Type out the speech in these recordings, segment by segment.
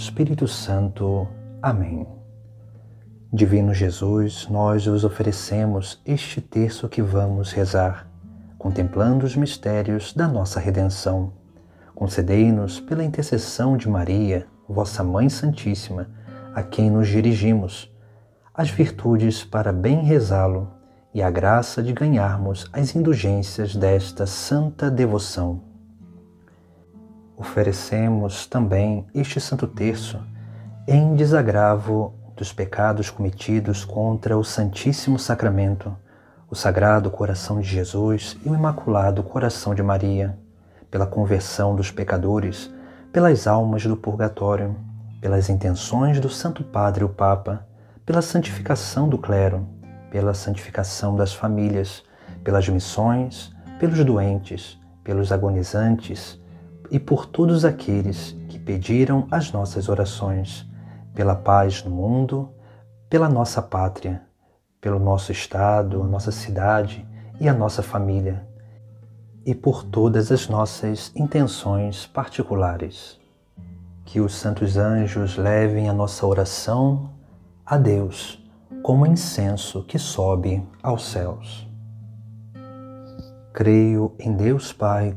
Espírito Santo. Amém. Divino Jesus, nós vos oferecemos este terço que vamos rezar, contemplando os mistérios da nossa redenção. Concedei-nos, pela intercessão de Maria, vossa Mãe Santíssima, a quem nos dirigimos, as virtudes para bem rezá-lo e a graça de ganharmos as indulgências desta santa devoção. Oferecemos também este Santo Terço em desagravo dos pecados cometidos contra o Santíssimo Sacramento, o Sagrado Coração de Jesus e o Imaculado Coração de Maria, pela conversão dos pecadores, pelas almas do purgatório, pelas intenções do Santo Padre o Papa, pela santificação do clero, pela santificação das famílias, pelas missões, pelos doentes, pelos agonizantes e por todos aqueles que pediram as nossas orações, pela paz no mundo, pela nossa pátria, pelo nosso estado, nossa cidade e a nossa família, e por todas as nossas intenções particulares. Que os santos anjos levem a nossa oração a Deus como incenso que sobe aos céus. Creio em Deus Pai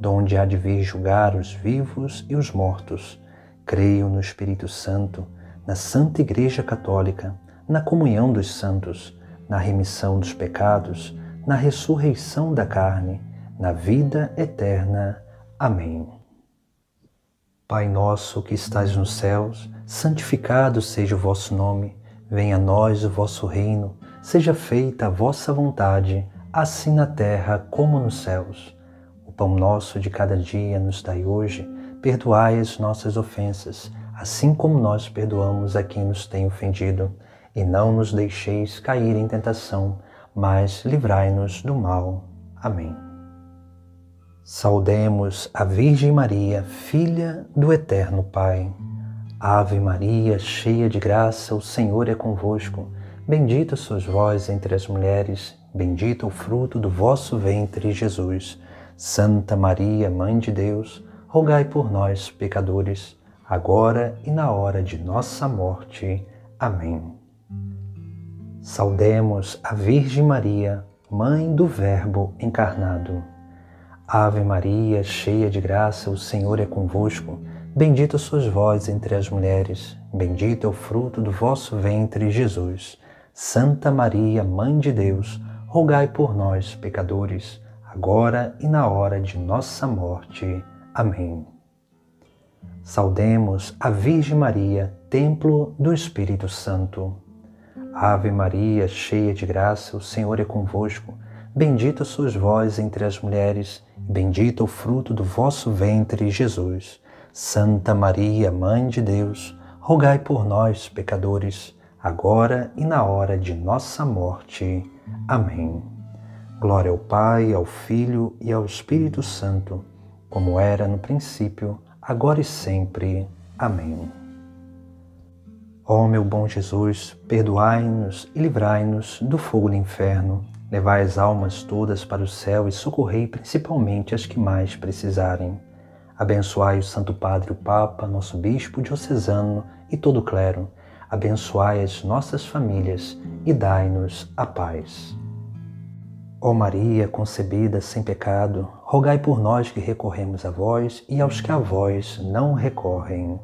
donde há de vir julgar os vivos e os mortos. Creio no Espírito Santo, na Santa Igreja Católica, na comunhão dos santos, na remissão dos pecados, na ressurreição da carne, na vida eterna. Amém. Pai nosso que estais nos céus, santificado seja o vosso nome, venha a nós o vosso reino Seja feita a vossa vontade, assim na terra como nos céus. Pão nosso de cada dia nos dai hoje, perdoai as nossas ofensas, assim como nós perdoamos a quem nos tem ofendido, e não nos deixeis cair em tentação, mas livrai-nos do mal. Amém. Saudemos a Virgem Maria, filha do Eterno Pai. Ave Maria, cheia de graça, o Senhor é convosco. Bendita sois vós entre as mulheres, bendito o fruto do vosso ventre, Jesus. Santa Maria, Mãe de Deus, rogai por nós, pecadores, agora e na hora de nossa morte. Amém. Saudemos a Virgem Maria, Mãe do Verbo encarnado. Ave Maria, cheia de graça, o Senhor é convosco. Bendita sois vós entre as mulheres, bendito é o fruto do vosso ventre, Jesus. Santa Maria, Mãe de Deus, rogai por nós, pecadores, agora e na hora de nossa morte. Amém. Saudemos a Virgem Maria, templo do Espírito Santo. Ave Maria, cheia de graça, o Senhor é convosco. Bendita sois vós entre as mulheres, bendito o fruto do vosso ventre, Jesus. Santa Maria, Mãe de Deus, rogai por nós, pecadores, agora e na hora de nossa morte. Amém. Glória ao Pai, ao Filho e ao Espírito Santo, como era no princípio, agora e sempre. Amém. Ó meu bom Jesus, perdoai-nos e livrai-nos do fogo do inferno, levai as almas todas para o céu e socorrei principalmente as que mais precisarem. Abençoai o Santo Padre, o Papa, nosso Bispo diocesano e todo o clero, abençoai as nossas famílias e dai-nos a paz. Ó Maria, concebida sem pecado, rogai por nós que recorremos a vós e aos que a vós não recorrem.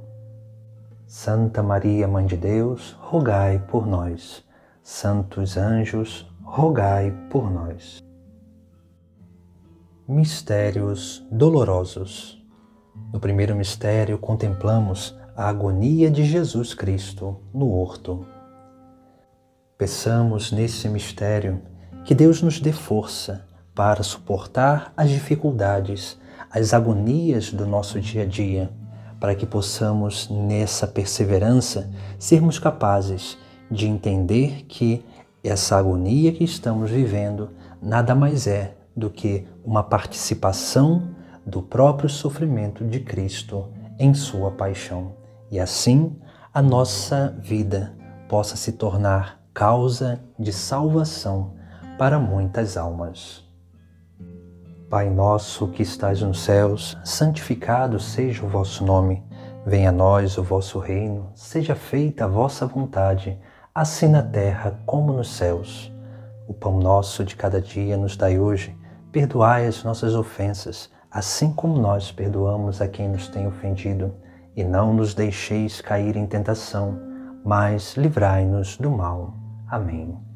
Santa Maria, Mãe de Deus, rogai por nós. Santos anjos, rogai por nós. Mistérios dolorosos. No primeiro mistério, contemplamos a agonia de Jesus Cristo no horto. Peçamos nesse mistério que Deus nos dê força para suportar as dificuldades, as agonias do nosso dia a dia, para que possamos, nessa perseverança, sermos capazes de entender que essa agonia que estamos vivendo nada mais é do que uma participação do próprio sofrimento de Cristo em Sua paixão. E assim a nossa vida possa se tornar causa de salvação para muitas almas. Pai nosso que estais nos céus, santificado seja o vosso nome. Venha a nós o vosso reino, seja feita a vossa vontade, assim na terra como nos céus. O pão nosso de cada dia nos dai hoje. Perdoai as nossas ofensas, assim como nós perdoamos a quem nos tem ofendido, e não nos deixeis cair em tentação, mas livrai-nos do mal. Amém.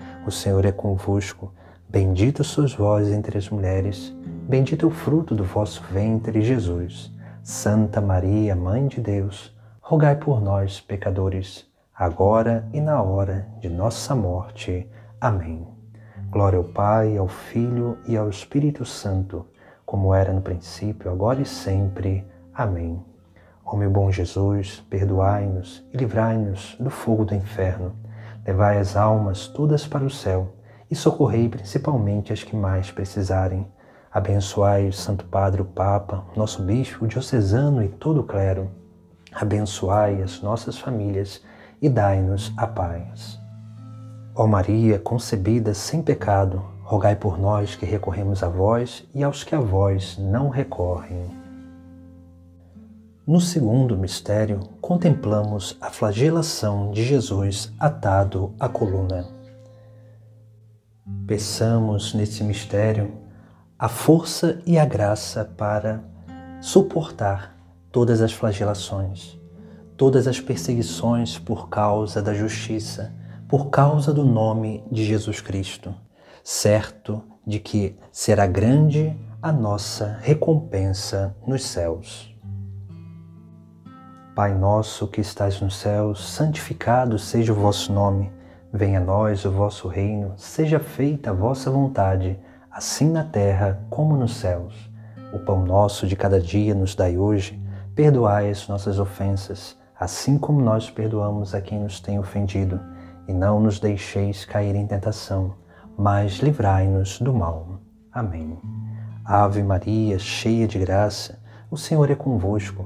o Senhor é convosco. Bendita sois vós entre as mulheres, bendito é o fruto do vosso ventre, Jesus. Santa Maria, Mãe de Deus, rogai por nós, pecadores, agora e na hora de nossa morte. Amém. Glória ao Pai, ao Filho e ao Espírito Santo, como era no princípio, agora e sempre. Amém. Ó meu bom Jesus, perdoai-nos e livrai-nos do fogo do inferno Levai as almas todas para o céu e socorrei principalmente as que mais precisarem. Abençoai o Santo Padre, o Papa, nosso Bispo, o Diocesano e todo o clero. Abençoai as nossas famílias e dai-nos a paz. Ó Maria, concebida sem pecado, rogai por nós que recorremos a vós e aos que a vós não recorrem. No segundo mistério, contemplamos a flagelação de Jesus atado à coluna. Peçamos nesse mistério a força e a graça para suportar todas as flagelações, todas as perseguições por causa da justiça, por causa do nome de Jesus Cristo, certo de que será grande a nossa recompensa nos céus. Pai nosso que estais nos céus, santificado seja o vosso nome. Venha a nós o vosso reino, seja feita a vossa vontade, assim na terra como nos céus. O pão nosso de cada dia nos dai hoje, perdoai as nossas ofensas, assim como nós perdoamos a quem nos tem ofendido, e não nos deixeis cair em tentação, mas livrai-nos do mal. Amém. Ave Maria, cheia de graça, o Senhor é convosco.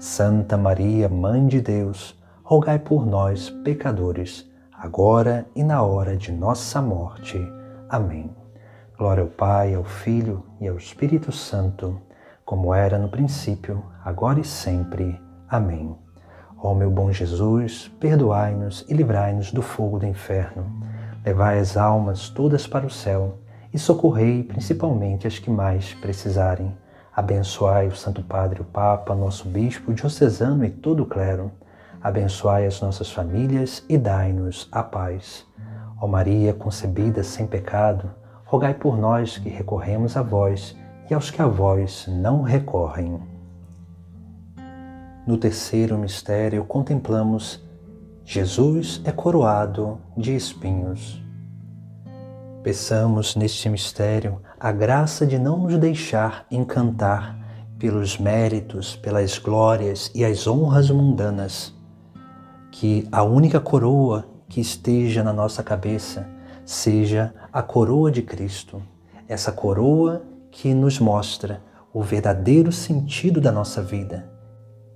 Santa Maria, Mãe de Deus, rogai por nós, pecadores, agora e na hora de nossa morte. Amém. Glória ao Pai, ao Filho e ao Espírito Santo, como era no princípio, agora e sempre. Amém. Ó meu bom Jesus, perdoai-nos e livrai-nos do fogo do inferno. Levai as almas todas para o céu e socorrei principalmente as que mais precisarem Abençoai o Santo Padre, o Papa, nosso Bispo diocesano e todo o clero. Abençoai as nossas famílias e dai-nos a paz. Ó Maria concebida sem pecado, rogai por nós que recorremos a vós e aos que a vós não recorrem. No terceiro mistério contemplamos Jesus é coroado de espinhos. Peçamos neste mistério a graça de não nos deixar encantar pelos méritos, pelas glórias e as honras mundanas. Que a única coroa que esteja na nossa cabeça seja a coroa de Cristo, essa coroa que nos mostra o verdadeiro sentido da nossa vida,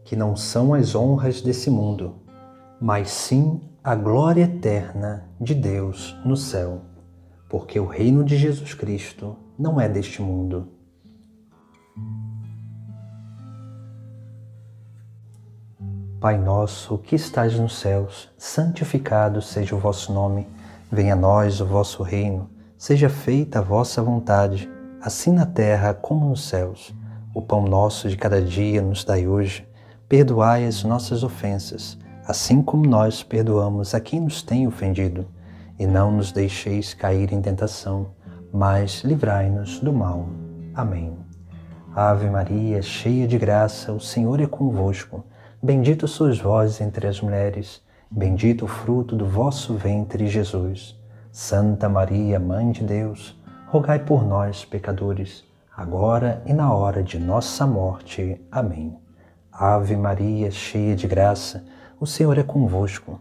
que não são as honras desse mundo, mas sim a glória eterna de Deus no céu porque o reino de Jesus Cristo não é deste mundo. Pai nosso que estais nos céus, santificado seja o vosso nome. Venha a nós o vosso reino. Seja feita a vossa vontade, assim na terra como nos céus. O pão nosso de cada dia nos dai hoje. Perdoai as nossas ofensas, assim como nós perdoamos a quem nos tem ofendido. E não nos deixeis cair em tentação, mas livrai-nos do mal. Amém. Ave Maria, cheia de graça, o Senhor é convosco. Bendita sois vós entre as mulheres, bendito o fruto do vosso ventre, Jesus. Santa Maria, Mãe de Deus, rogai por nós, pecadores, agora e na hora de nossa morte. Amém. Ave Maria, cheia de graça, o Senhor é convosco.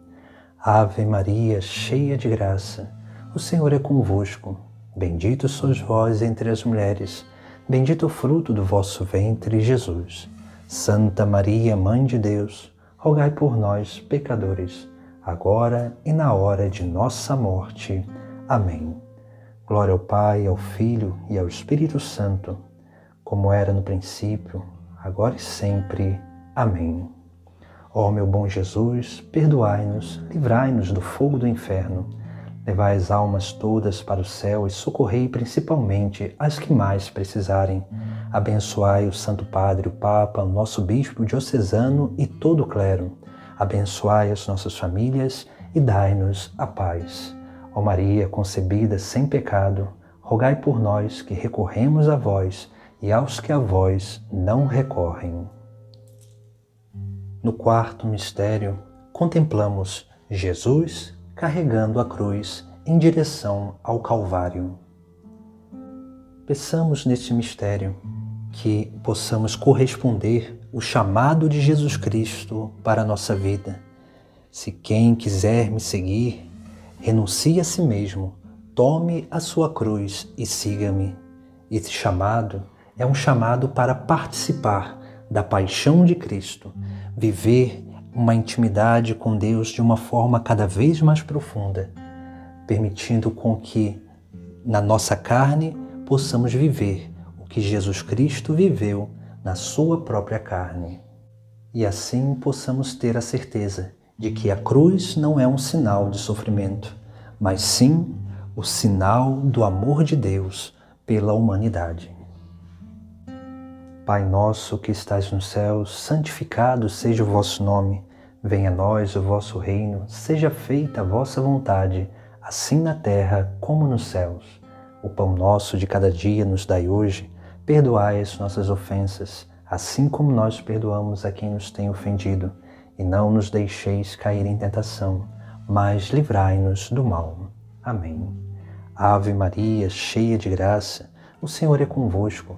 Ave Maria, cheia de graça, o Senhor é convosco. Bendito sois vós entre as mulheres, bendito o fruto do vosso ventre, Jesus. Santa Maria, Mãe de Deus, rogai por nós, pecadores, agora e na hora de nossa morte. Amém. Glória ao Pai, ao Filho e ao Espírito Santo, como era no princípio, agora e sempre. Amém. Ó meu bom Jesus, perdoai-nos, livrai-nos do fogo do inferno, levai as almas todas para o céu e socorrei principalmente as que mais precisarem Abençoai o Santo Padre, o Papa, o nosso Bispo diocesano e todo o clero. Abençoai as nossas famílias e dai-nos a paz. Ó Maria, concebida sem pecado, rogai por nós que recorremos a vós e aos que a vós não recorrem. No quarto mistério, contemplamos Jesus carregando a cruz em direção ao Calvário. Peçamos neste mistério que possamos corresponder o chamado de Jesus Cristo para a nossa vida. Se quem quiser me seguir, renuncie a si mesmo, tome a sua cruz e siga-me. Esse chamado é um chamado para participar da paixão de Cristo, viver uma intimidade com Deus de uma forma cada vez mais profunda, permitindo com que na nossa carne possamos viver que Jesus Cristo viveu na sua própria carne. E assim possamos ter a certeza de que a cruz não é um sinal de sofrimento, mas sim o sinal do amor de Deus pela humanidade. Pai nosso que estais nos céus, santificado seja o vosso nome. Venha a nós o vosso reino, seja feita a vossa vontade, assim na terra como nos céus. O pão nosso de cada dia nos dai hoje, perdoai as nossas ofensas, assim como nós perdoamos a quem nos tem ofendido, e não nos deixeis cair em tentação, mas livrai-nos do mal. Amém. Ave Maria, cheia de graça, o Senhor é convosco.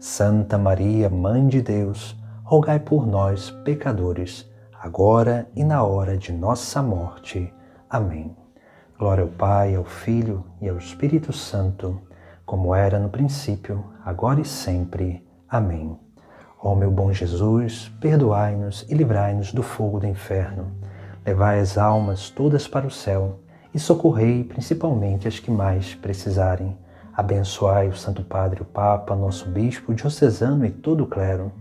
Santa Maria, Mãe de Deus, rogai por nós, pecadores, agora e na hora de nossa morte. Amém. Glória ao Pai, ao Filho e ao Espírito Santo, como era no princípio, agora e sempre. Amém. Ó meu bom Jesus, perdoai-nos e livrai-nos do fogo do inferno. Levai as almas todas para o céu e socorrei principalmente as que mais precisarem Abençoai o Santo Padre, o Papa, nosso Bispo diocesano e todo o clero.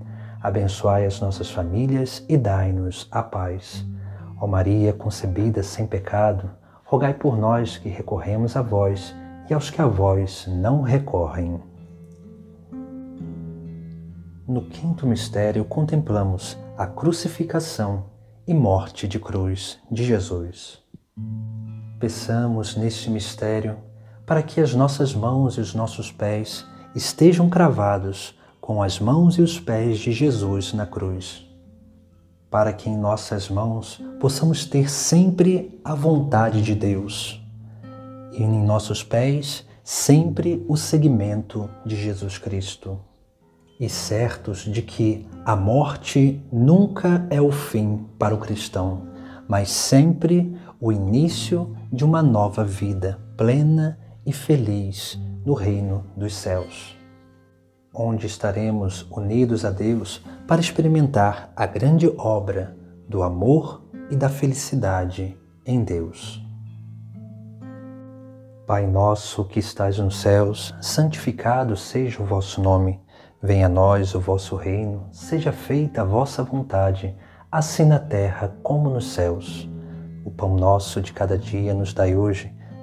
Abençoai as nossas famílias e dai-nos a paz. Ó Maria, concebida sem pecado, rogai por nós que recorremos a vós e aos que a vós não recorrem. No quinto mistério, contemplamos a crucificação e morte de cruz de Jesus. Peçamos neste mistério para que as nossas mãos e os nossos pés estejam cravados com as mãos e os pés de Jesus na cruz. Para que em nossas mãos possamos ter sempre a vontade de Deus e em nossos pés sempre o seguimento de Jesus Cristo. E certos de que a morte nunca é o fim para o cristão, mas sempre o início de uma nova vida plena e feliz no reino dos céus. onde estaremos unidos a Deus para experimentar a grande obra do amor e da felicidade em Deus. Pai nosso que estais nos céus, santificado seja o vosso nome. Venha a nós o vosso reino, seja feita a vossa vontade, assim na terra como nos céus. O pão nosso de cada dia nos dai hoje,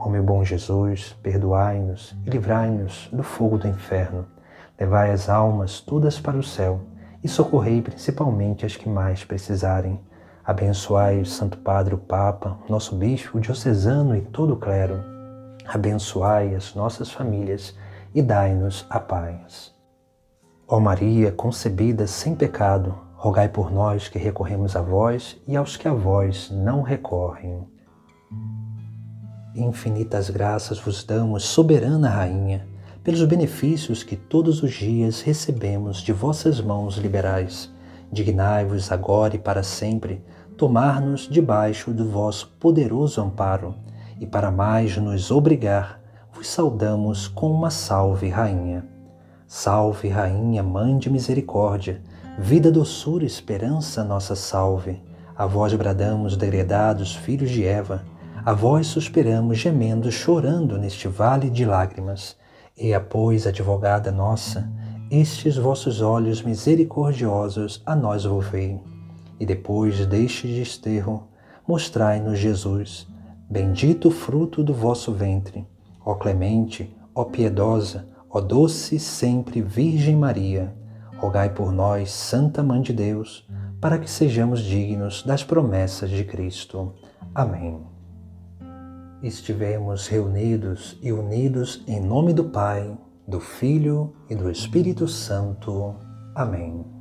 Ó meu bom Jesus, perdoai-nos e livrai-nos do fogo do inferno. Levai as almas todas para o céu e socorrei principalmente as que mais precisarem Abençoai o Santo Padre, o Papa, nosso Bispo, o Diocesano e todo o clero. Abençoai as nossas famílias e dai-nos a paz. Ó Maria, concebida sem pecado, rogai por nós que recorremos a vós e aos que a vós não recorrem. Infinitas graças vos damos, soberana Rainha, pelos benefícios que todos os dias recebemos de vossas mãos liberais Dignai-vos agora e para sempre tomar-nos debaixo do vosso poderoso amparo, e para mais nos obrigar, vos saudamos com uma salve, Rainha. Salve, Rainha, Mãe de Misericórdia, vida, doçura, esperança, nossa salve. A vós bradamos, degredados filhos de Eva, a vós suspiramos, gemendo, chorando neste vale de lágrimas. E, pois, advogada nossa, estes vossos olhos misericordiosos a nós volvei. e depois deste desterro, mostrai-nos Jesus, bendito fruto do vosso ventre. Ó clemente, ó piedosa, ó doce sempre Virgem Maria, rogai por nós, Santa Mãe de Deus, para que sejamos dignos das promessas de Cristo. Amém. Estivemos reunidos e unidos em nome do Pai, do Filho e do Espírito Santo. Amém.